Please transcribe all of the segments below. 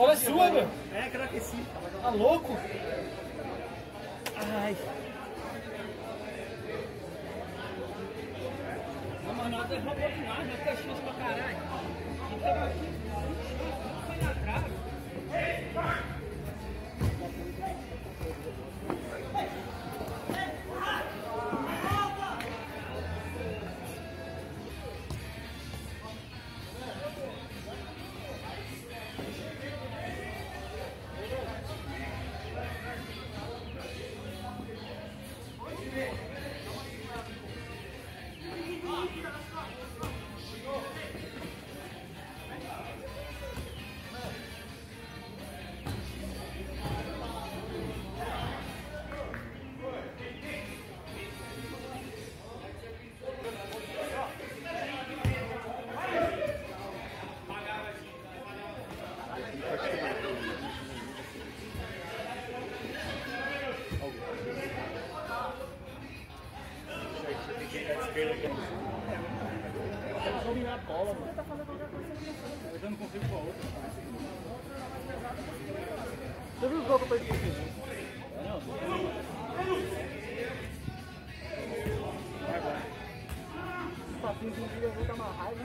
bola é sua, meu. É, que eu aqueci. Tá louco? Ai. Não, mas nós roubou demais, nós temos chance pra caralho. Dominar a bola, mano. Eu não consigo com a outra. Você viu o gol que eu perdi aqui? Não, O papinho de um dia eu vou dar uma raiva,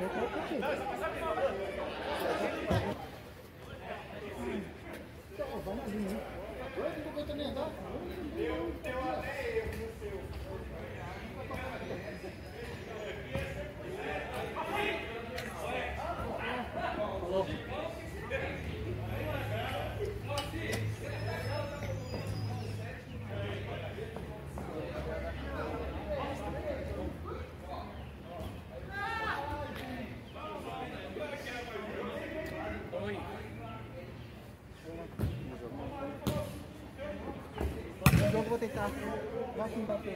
bagulho sobe, né? Pega essa, Simar! O jogo eu vou tentar. Vai aqui embaixo.